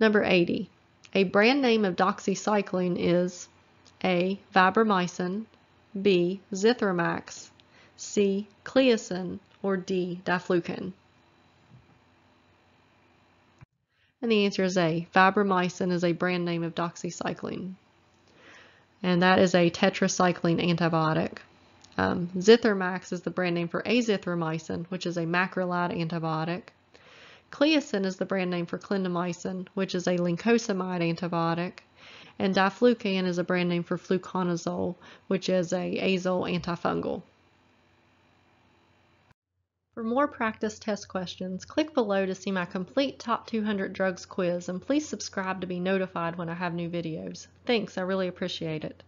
Number 80. A brand name of doxycycline is A. Vibramycin, B. Zithromax, C. Cleocin, or D. Diflucan. And the answer is A. Vibramycin is a brand name of doxycycline. And that is a tetracycline antibiotic. Um, Zithromax is the brand name for azithromycin, which is a macrolide antibiotic. Cleocin is the brand name for clindamycin, which is a lincosamide antibiotic. And diflucan is a brand name for fluconazole, which is a azole antifungal. For more practice test questions, click below to see my complete Top 200 Drugs quiz and please subscribe to be notified when I have new videos. Thanks, I really appreciate it.